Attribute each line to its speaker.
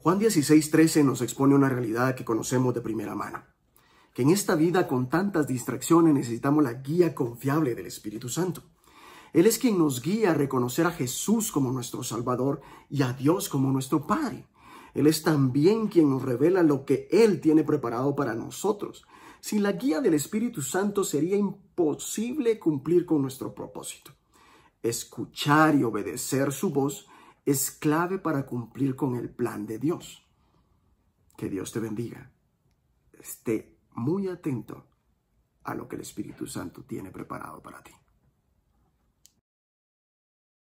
Speaker 1: Juan 16:13 nos expone una realidad que conocemos de primera mano, que en esta vida con tantas distracciones necesitamos la guía confiable del Espíritu Santo. Él es quien nos guía a reconocer a Jesús como nuestro Salvador y a Dios como nuestro Padre. Él es también quien nos revela lo que Él tiene preparado para nosotros. Sin la guía del Espíritu Santo sería imposible cumplir con nuestro propósito. Escuchar y obedecer su voz es clave para cumplir con el plan de Dios. Que Dios te bendiga. Esté muy atento a lo que el Espíritu Santo tiene preparado para ti.